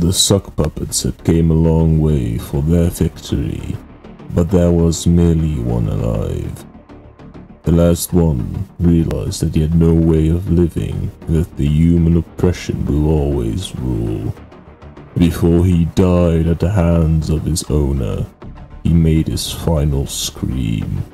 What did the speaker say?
The sock puppets had came a long way for their victory, but there was merely one alive. The last one realized that he had no way of living, that the human oppression will always rule. Before he died at the hands of his owner, he made his final scream.